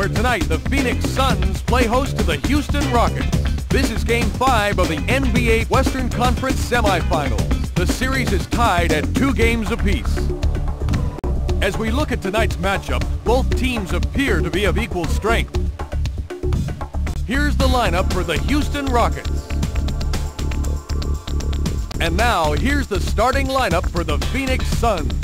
Where tonight the Phoenix Suns play host to the Houston Rockets. This is Game 5 of the NBA Western Conference semifinals. The series is tied at two games apiece. As we look at tonight's matchup, both teams appear to be of equal strength. Here's the lineup for the Houston Rockets. And now, here's the starting lineup for the Phoenix Suns.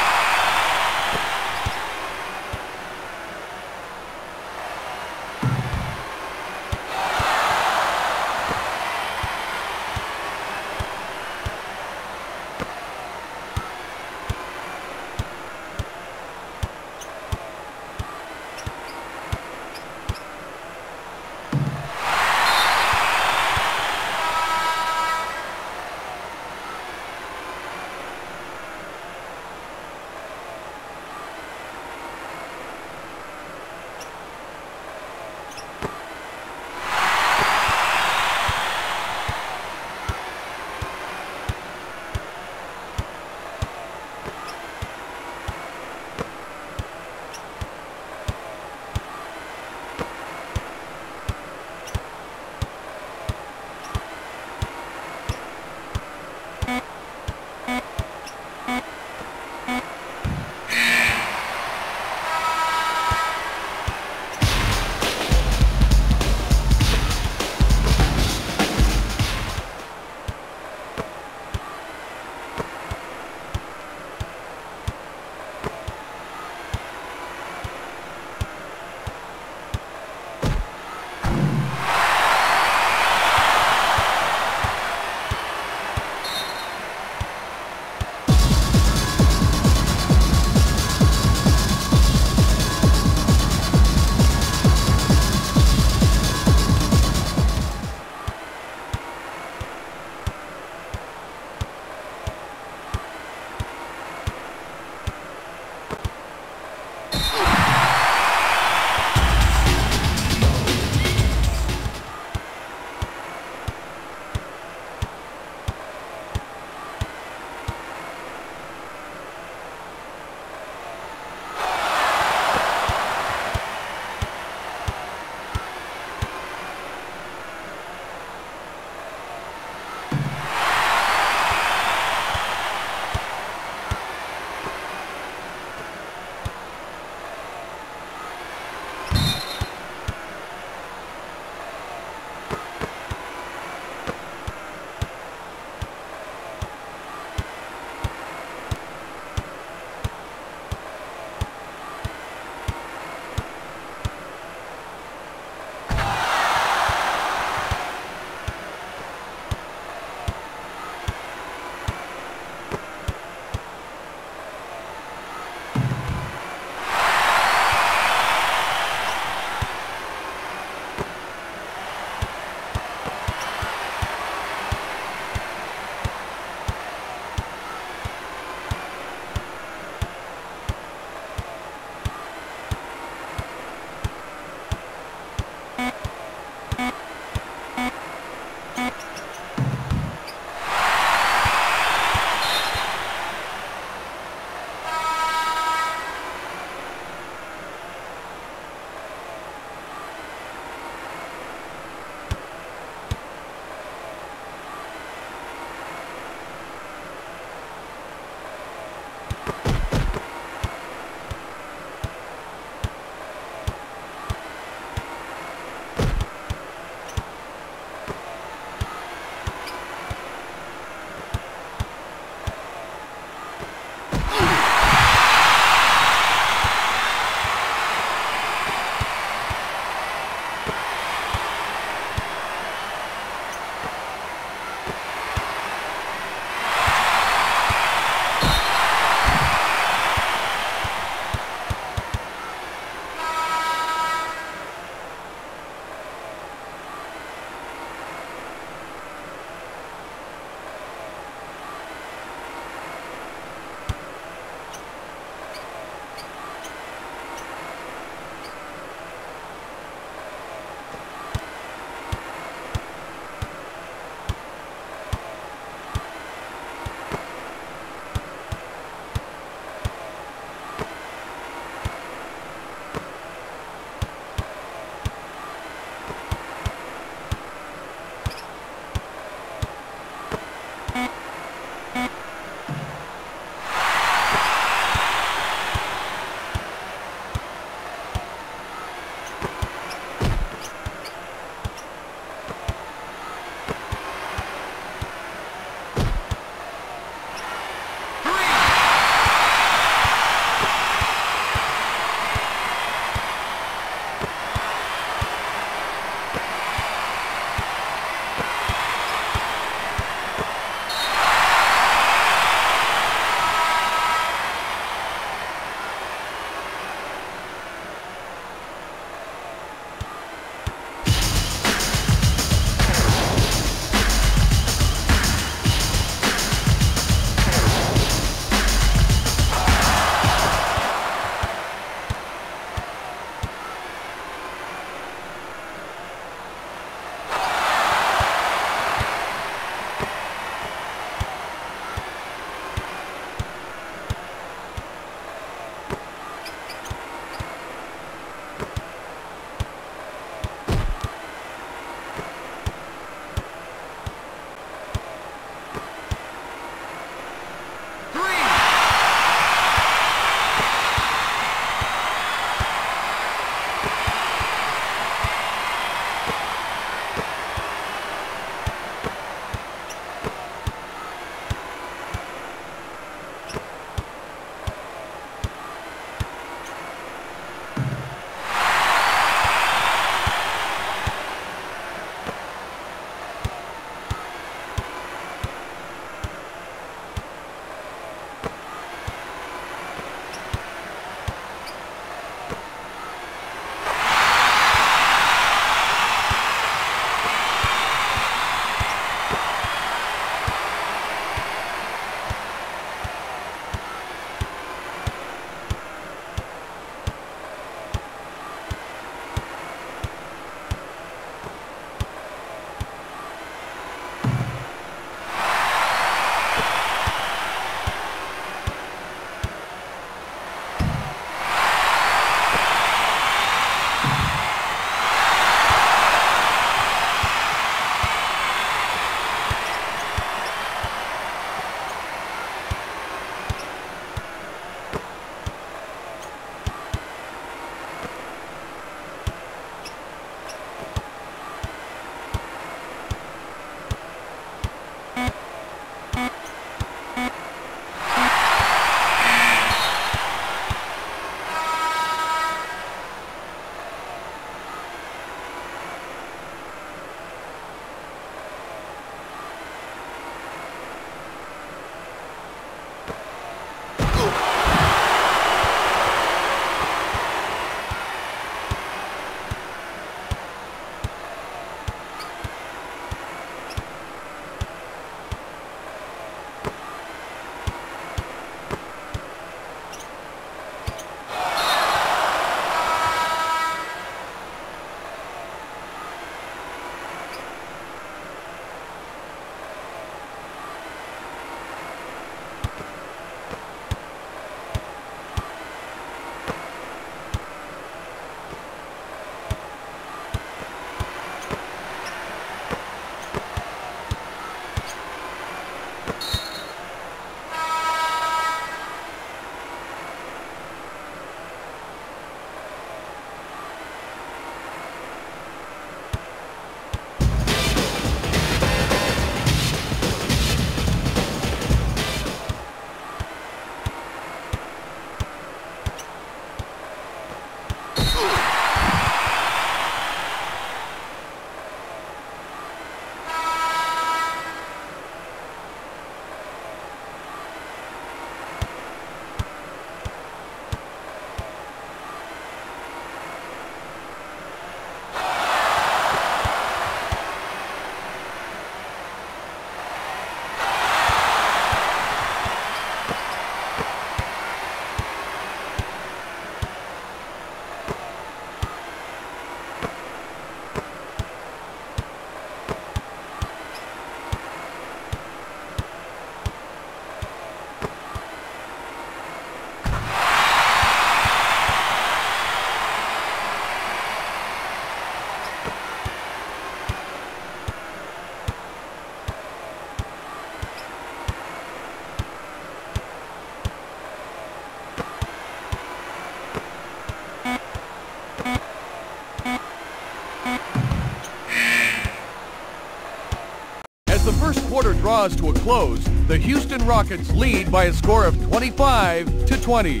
Draws to a close, the Houston Rockets lead by a score of 25 to 20.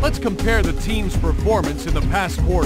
Let's compare the team's performance in the past quarter.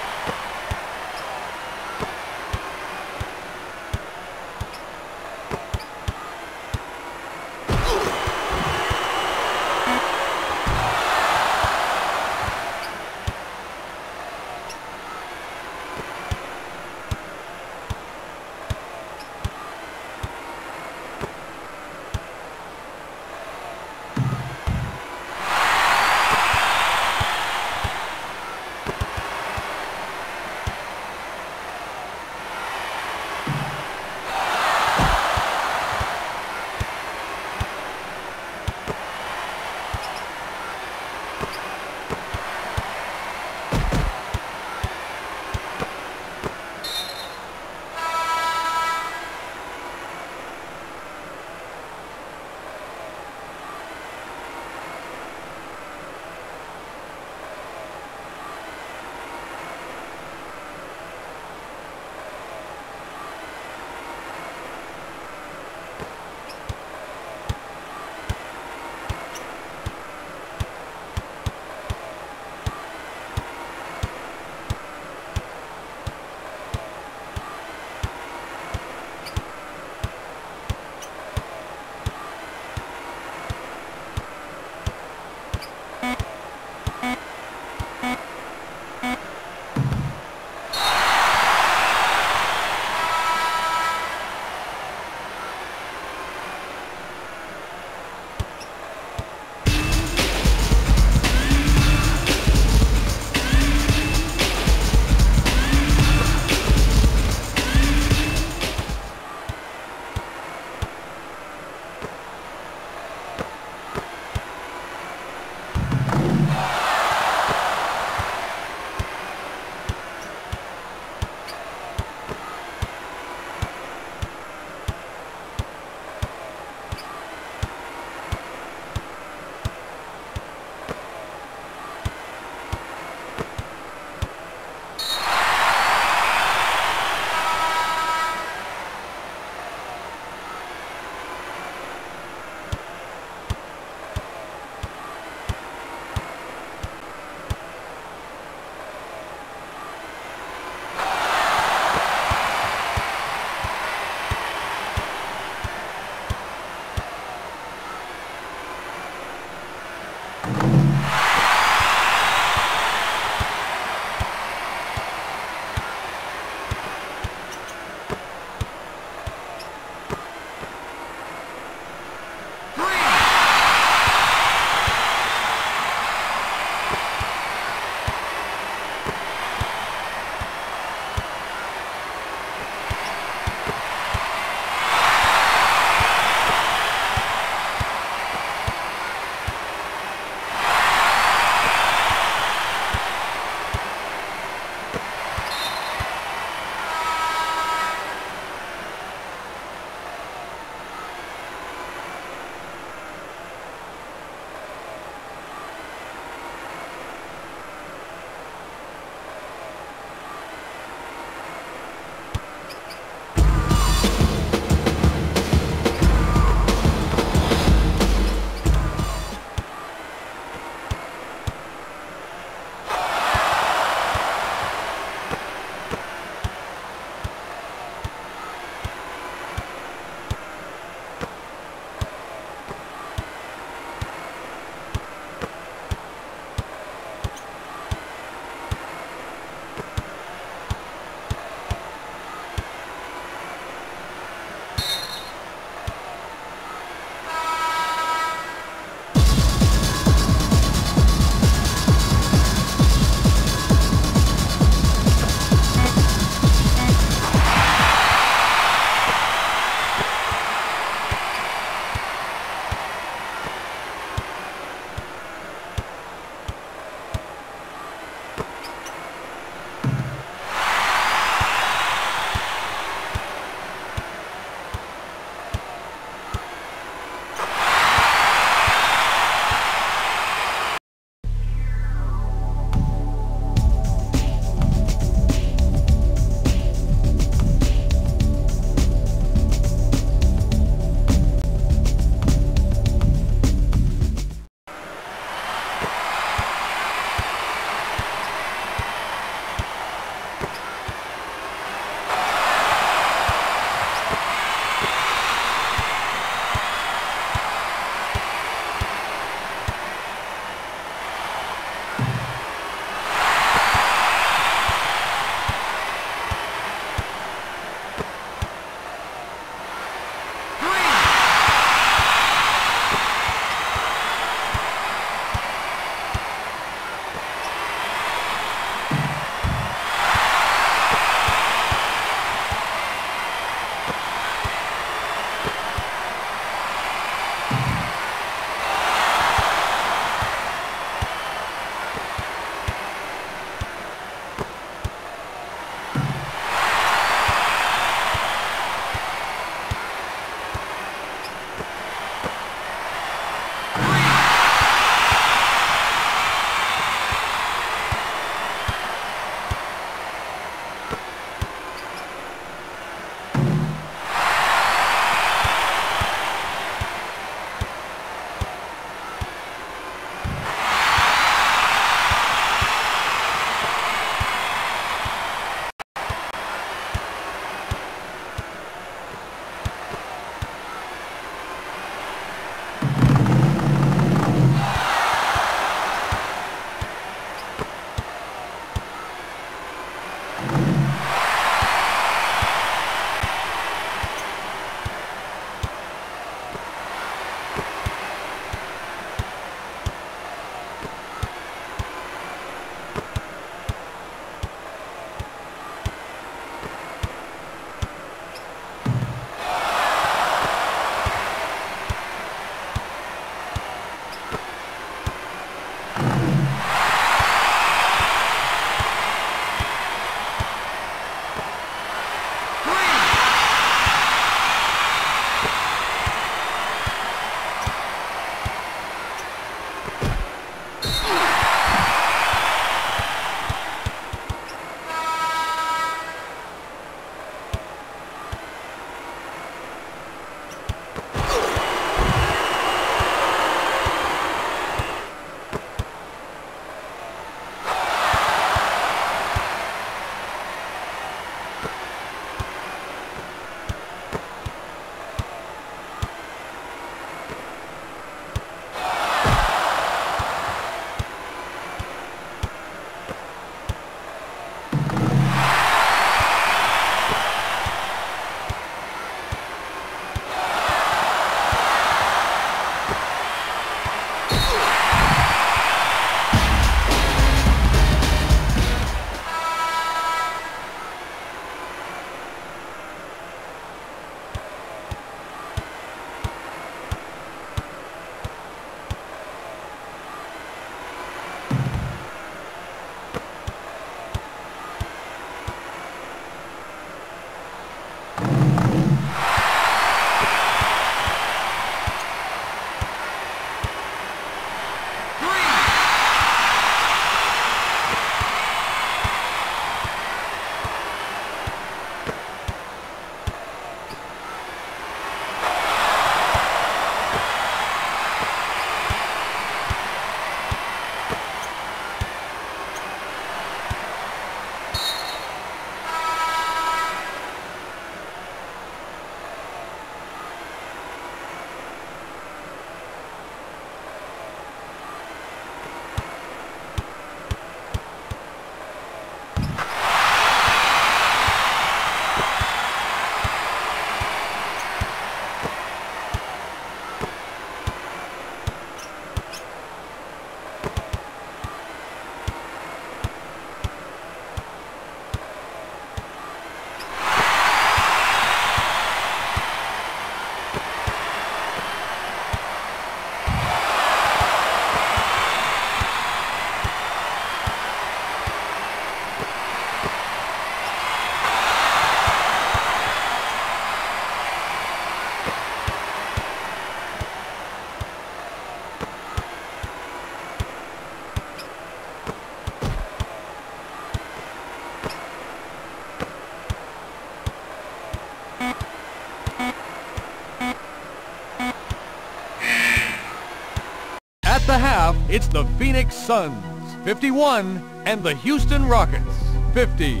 It's the Phoenix Suns, 51, and the Houston Rockets, 50.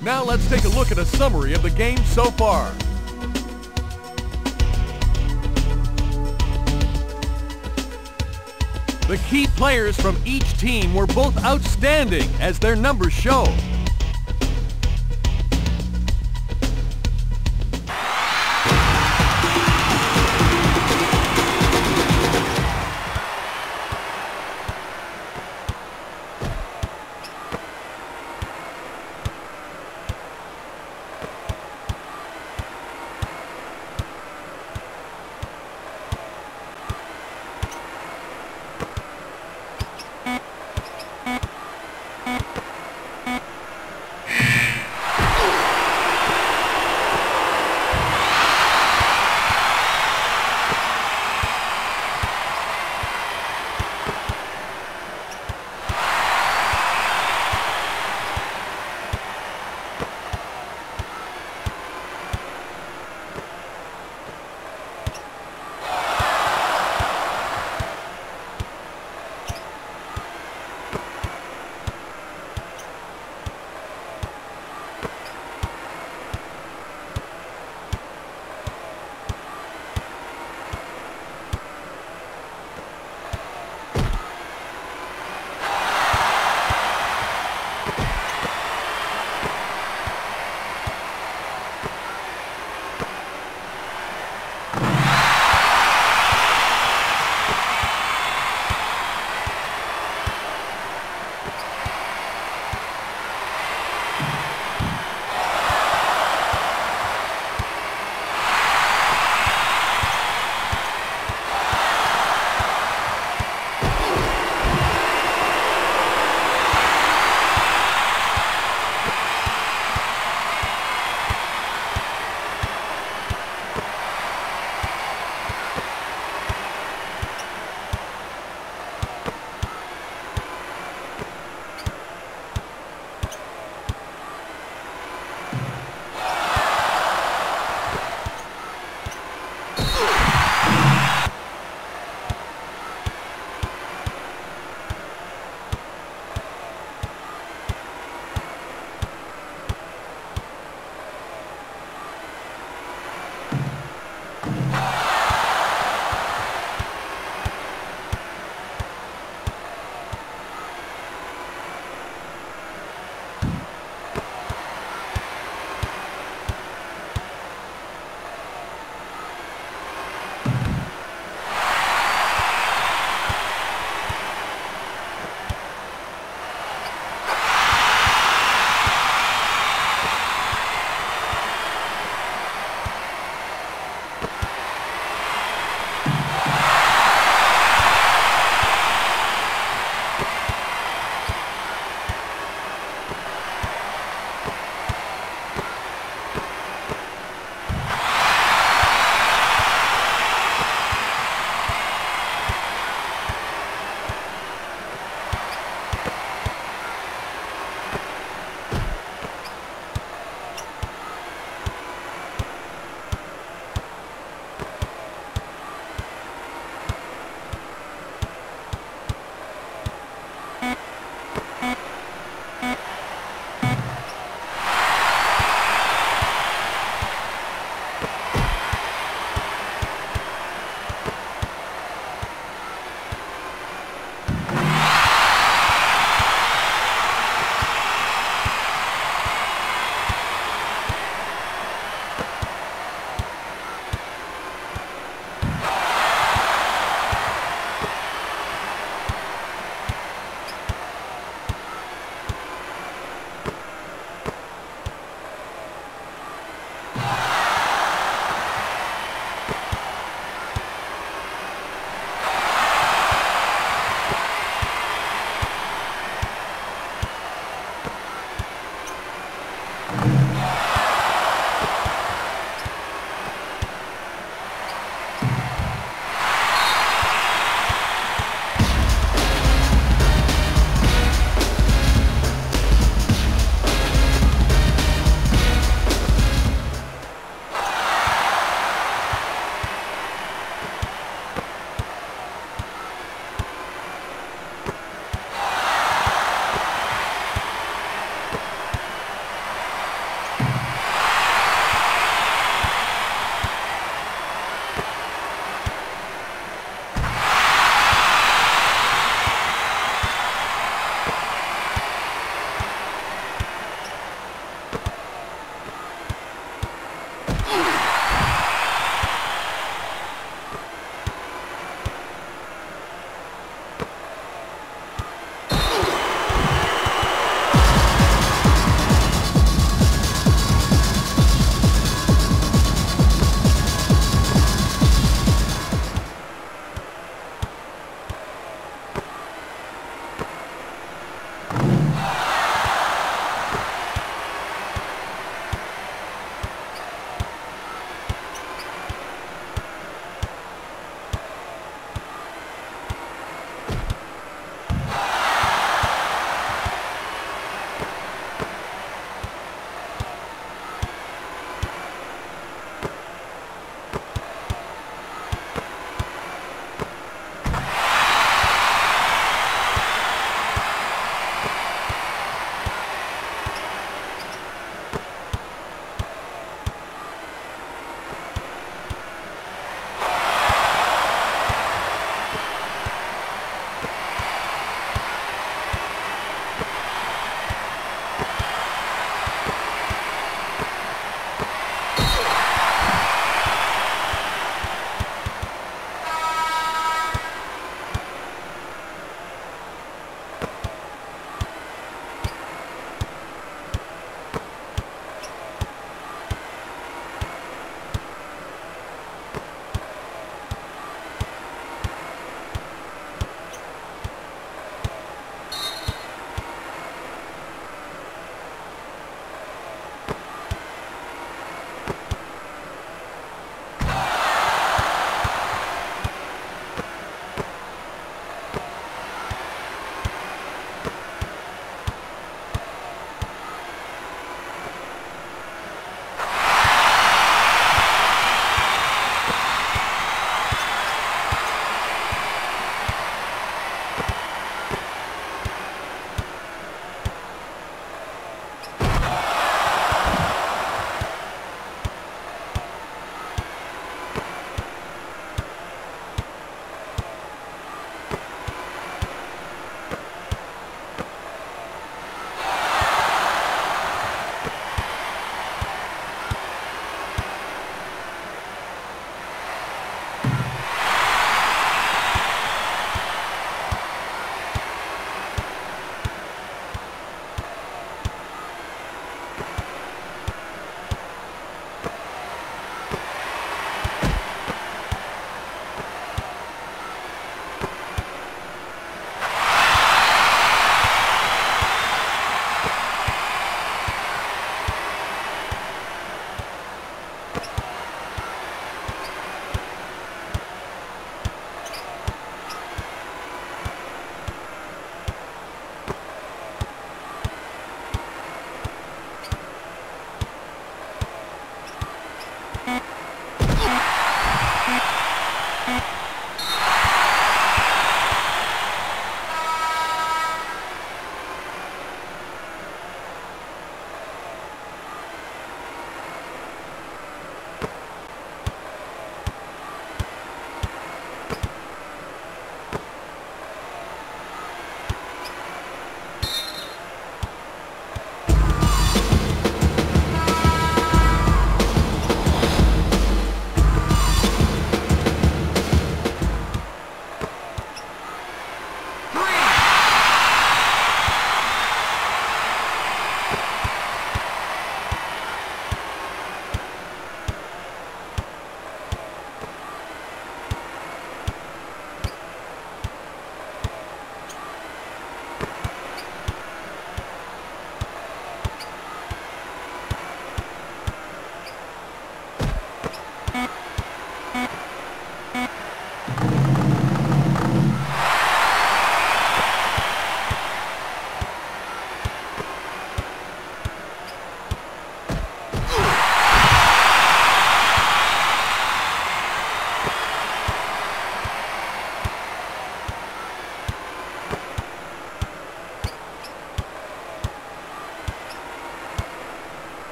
Now let's take a look at a summary of the game so far. The key players from each team were both outstanding as their numbers show.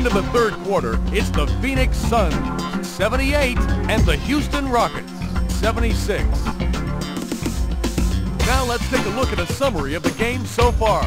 End of the third quarter, it's the Phoenix Suns 78 and the Houston Rockets 76. Now let's take a look at a summary of the game so far.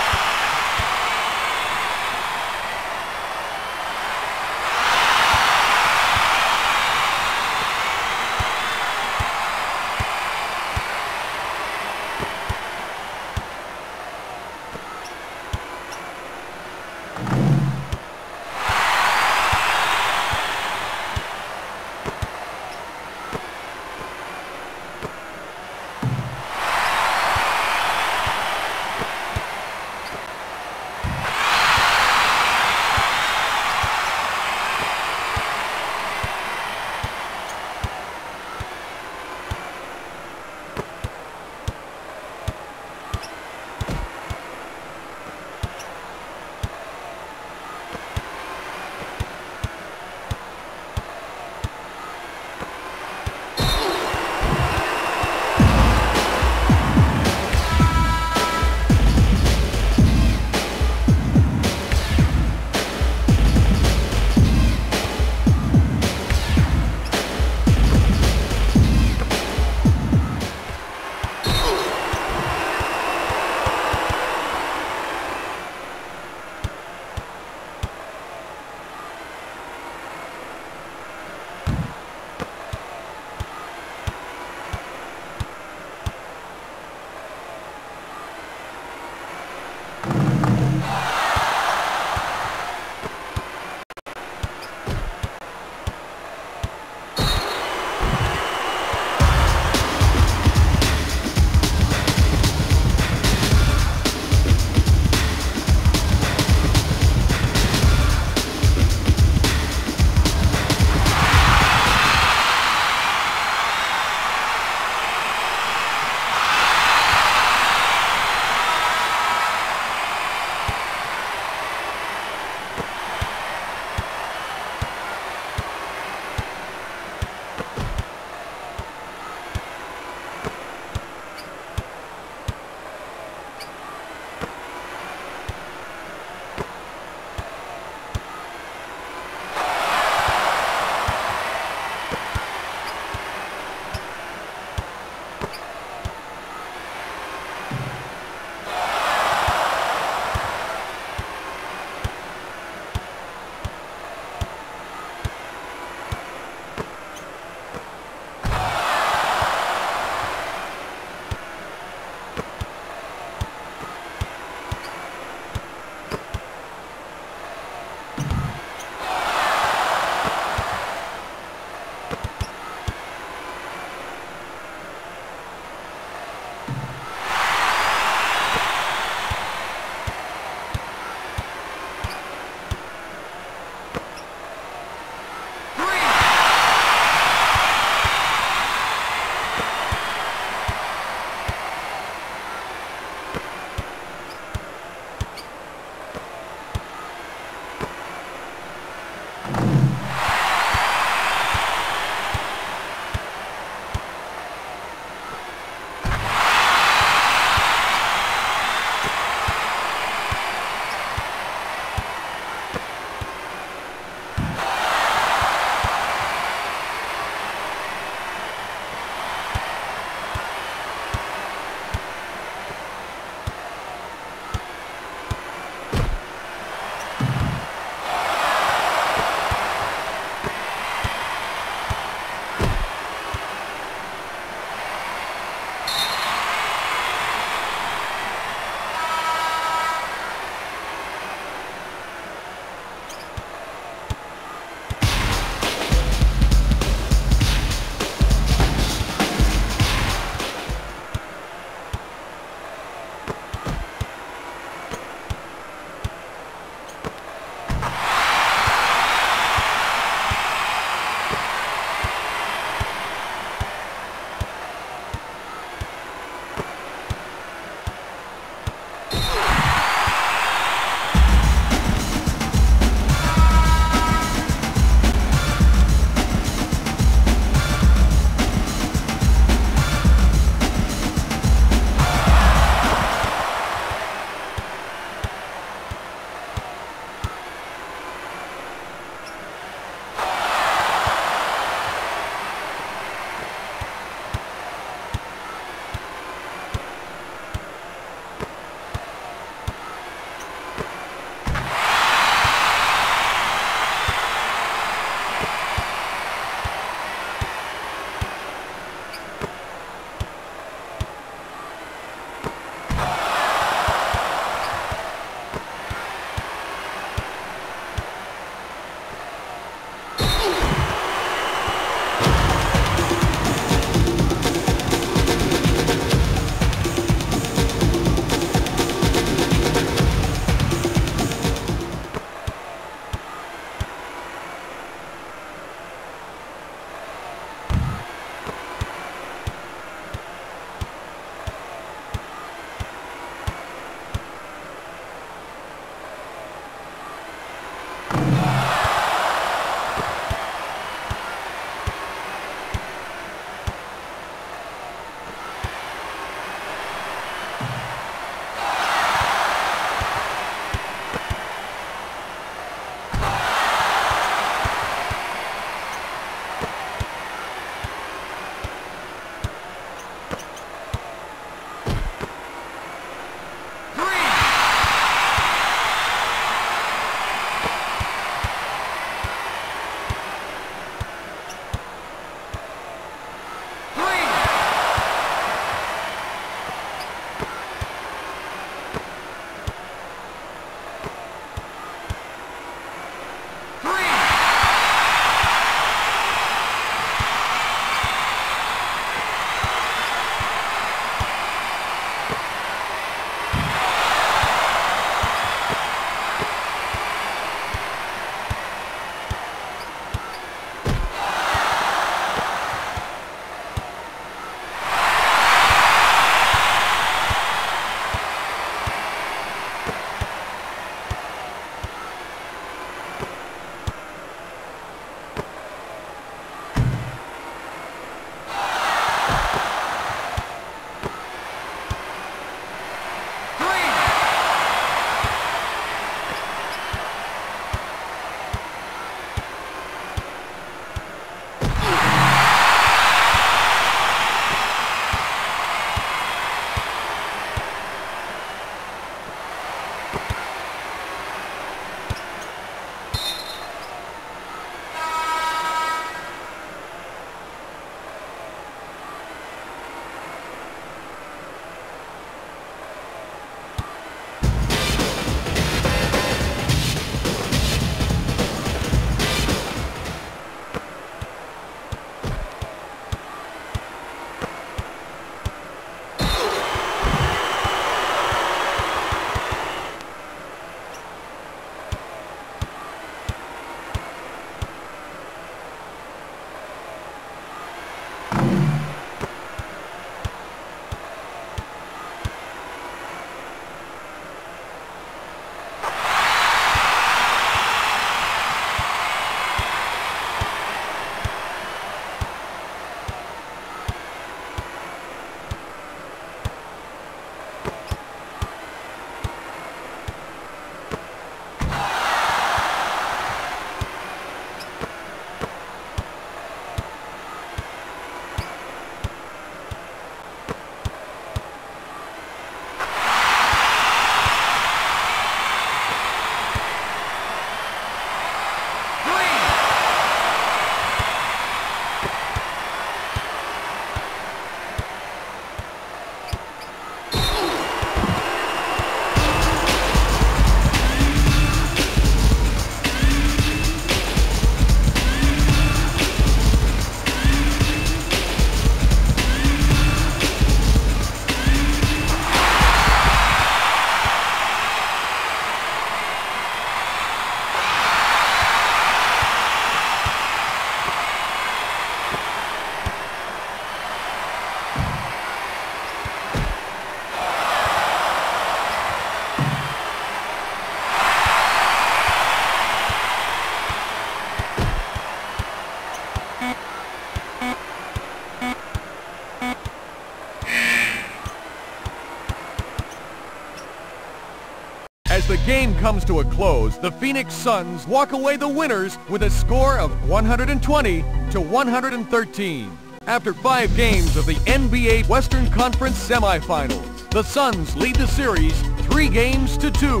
Game comes to a close, the Phoenix Suns walk away the winners with a score of 120 to 113. After five games of the NBA Western Conference semifinals, the Suns lead the series three games to two.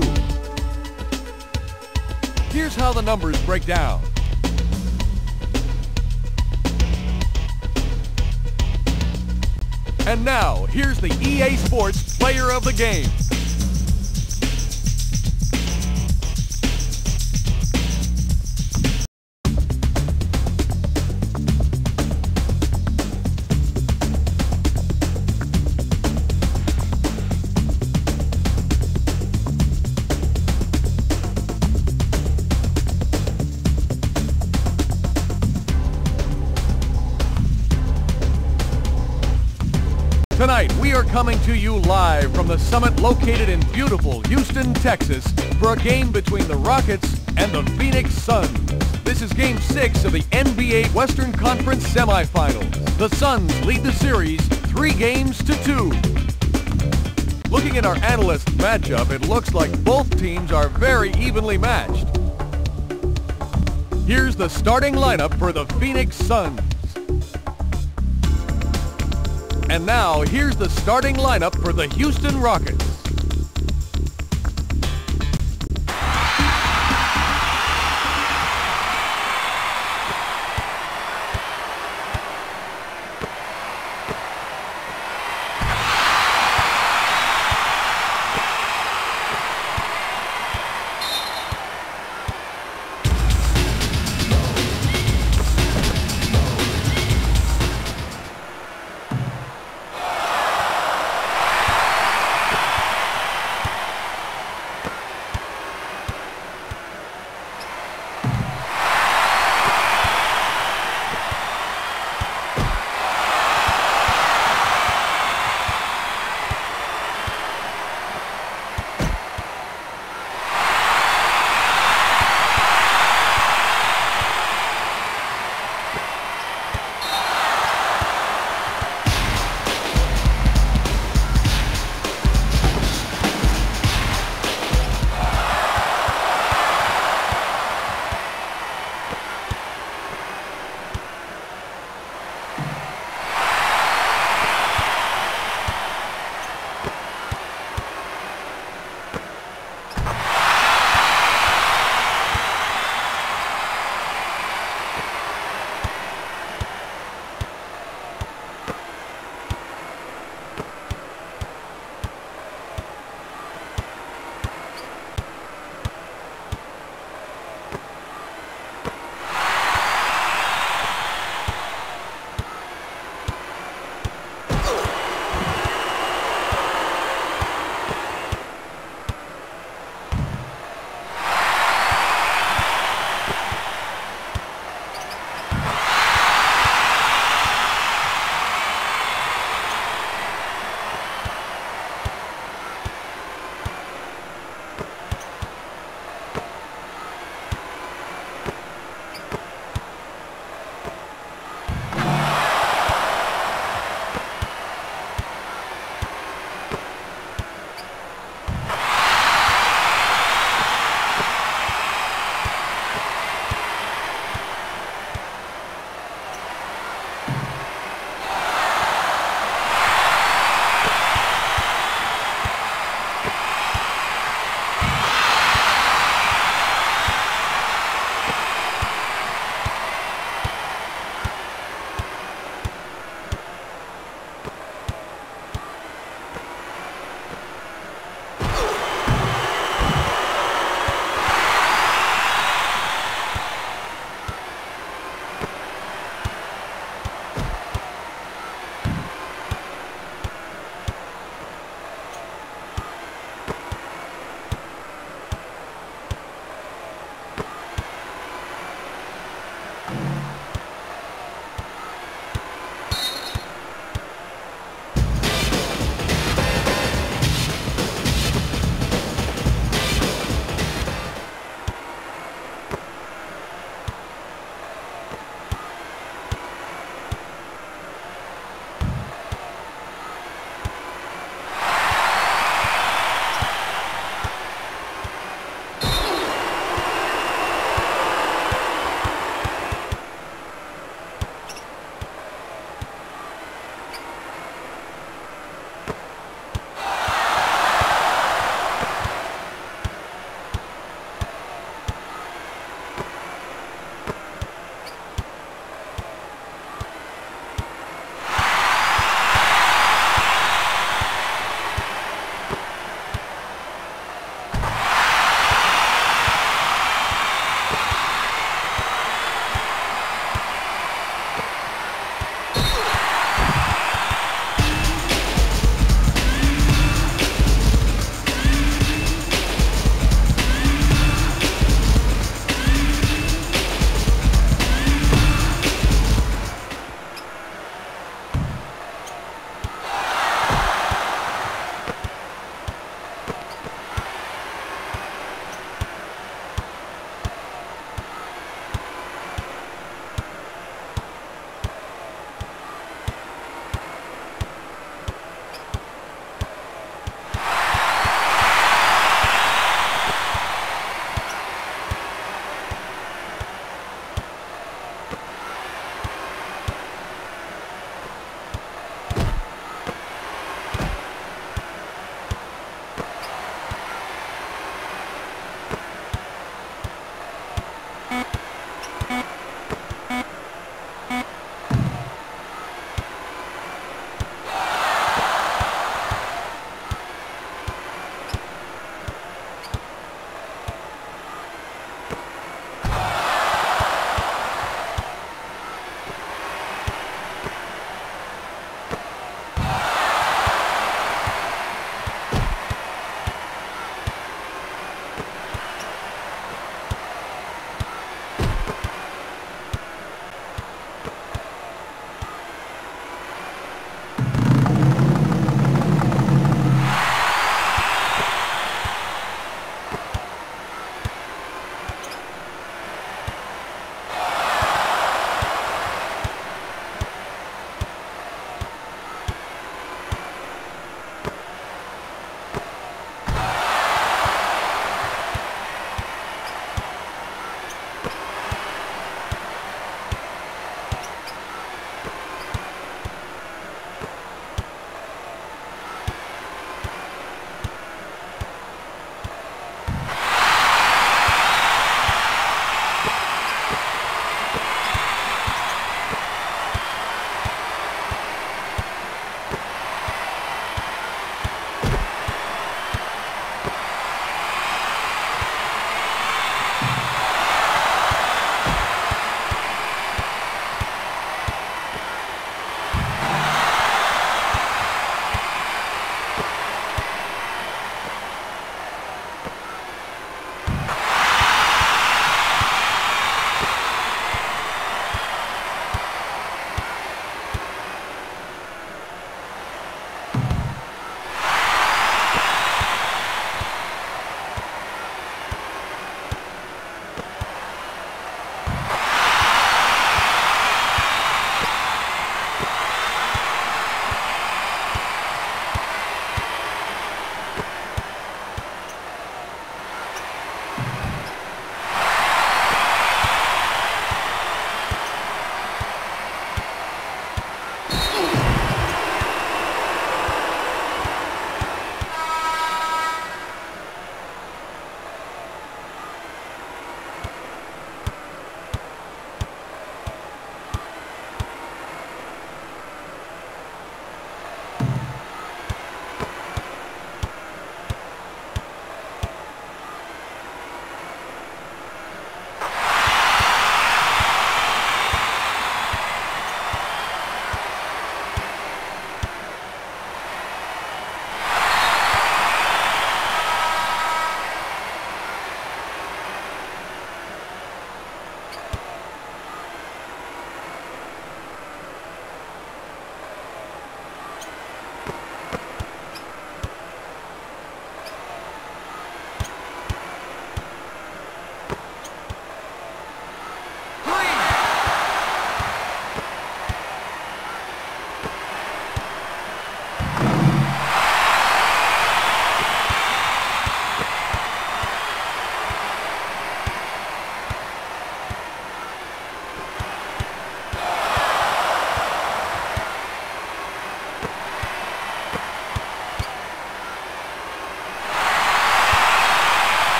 Here's how the numbers break down. And now, here's the EA Sports Player of the Game. Coming to you live from the summit located in beautiful Houston, Texas for a game between the Rockets and the Phoenix Suns. This is game six of the NBA Western Conference semifinals. The Suns lead the series three games to two. Looking at our analyst matchup, it looks like both teams are very evenly matched. Here's the starting lineup for the Phoenix Suns. And now, here's the starting lineup for the Houston Rockets.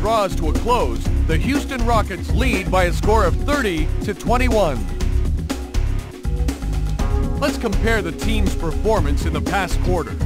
Draws to a close, the Houston Rockets lead by a score of 30 to 21. Let's compare the team's performance in the past quarter.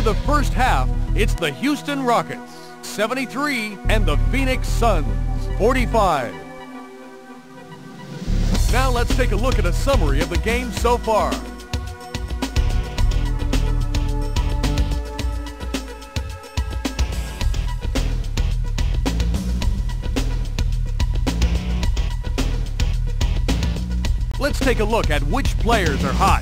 After the first half, it's the Houston Rockets, 73, and the Phoenix Suns, 45. Now let's take a look at a summary of the game so far. Let's take a look at which players are hot.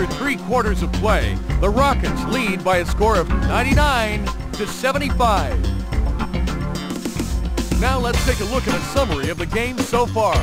After three quarters of play, the Rockets lead by a score of 99 to 75. Now let's take a look at a summary of the game so far.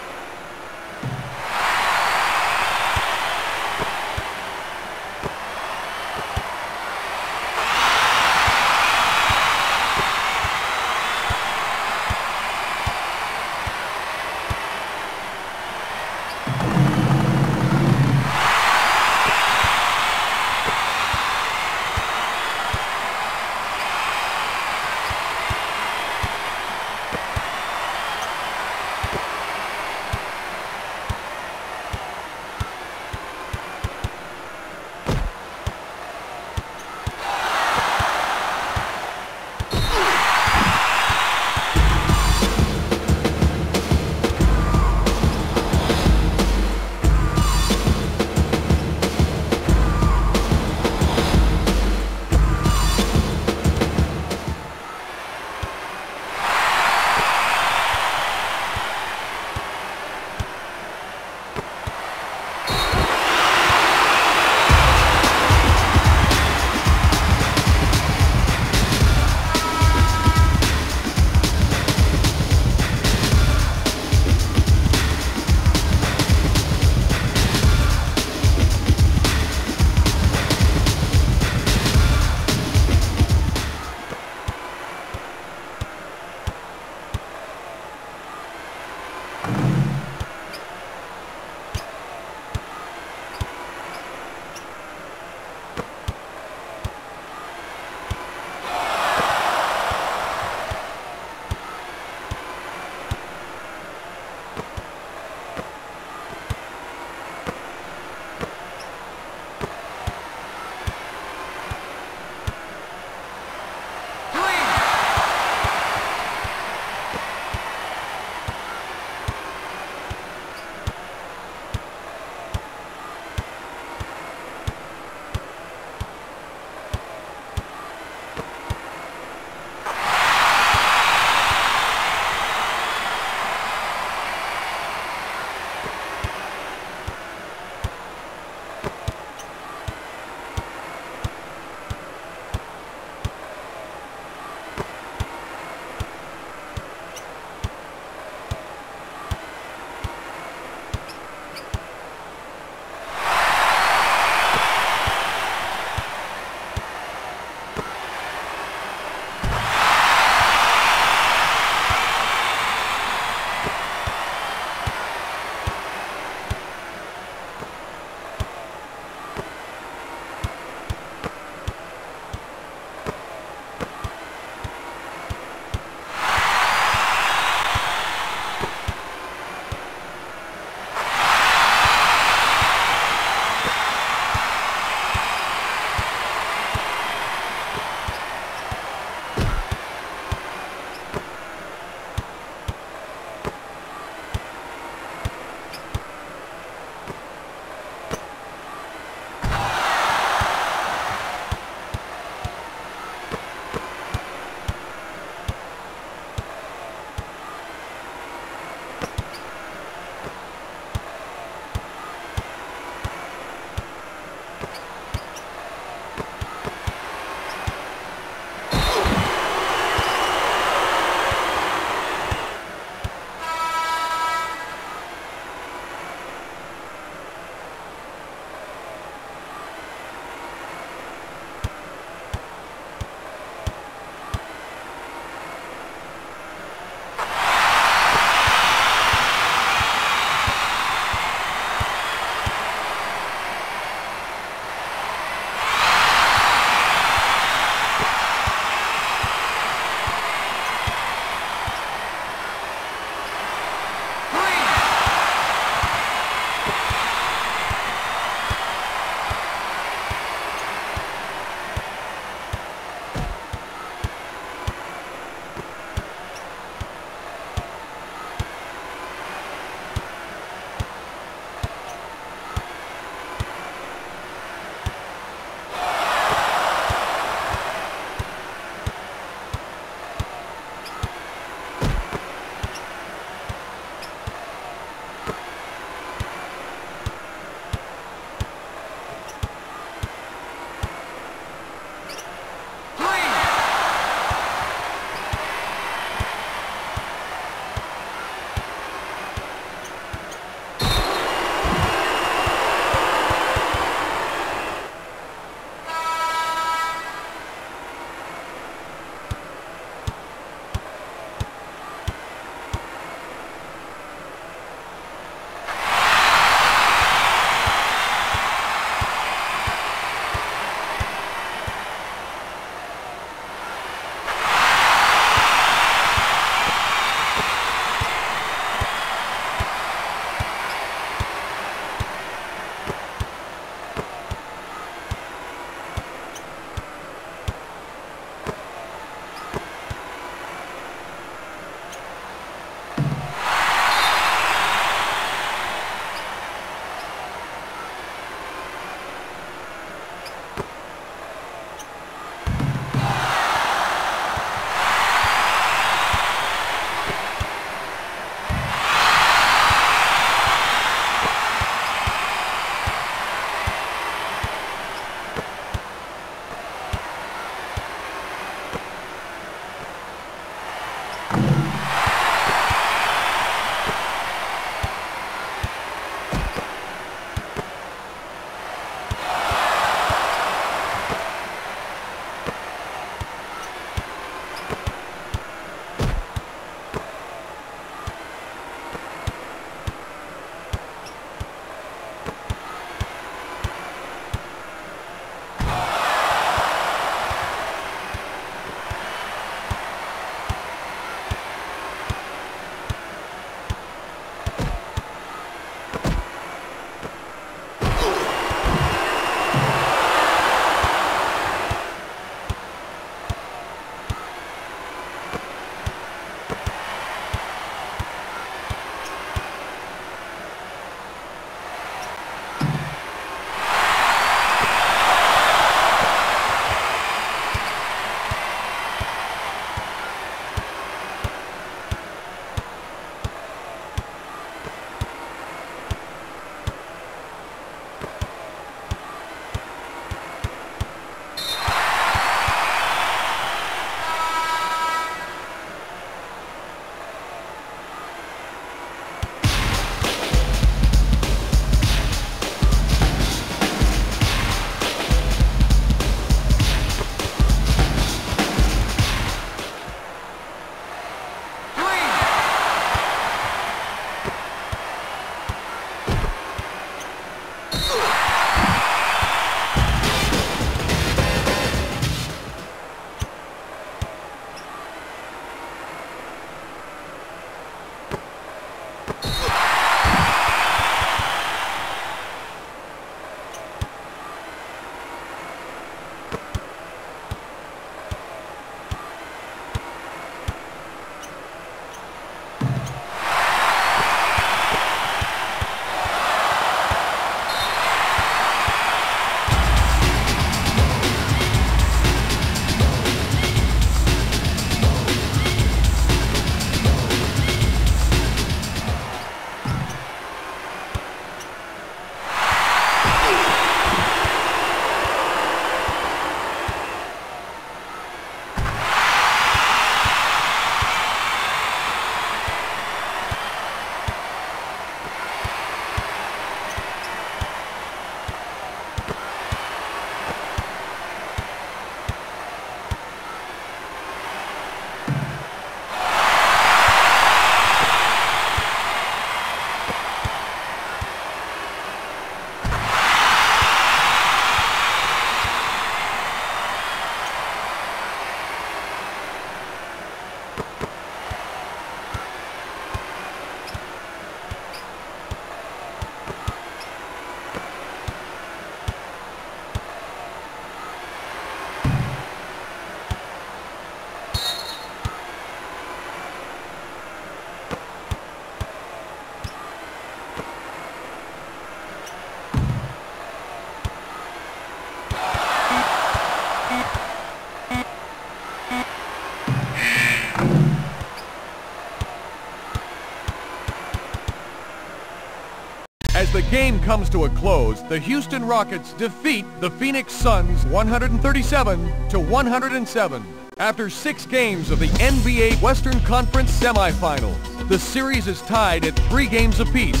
Game comes to a close, the Houston Rockets defeat the Phoenix Suns 137 to 107. After six games of the NBA Western Conference semifinals, the series is tied at three games apiece.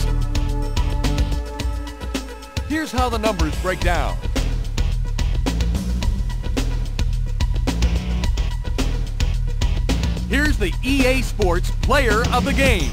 Here's how the numbers break down. Here's the EA Sports Player of the Game.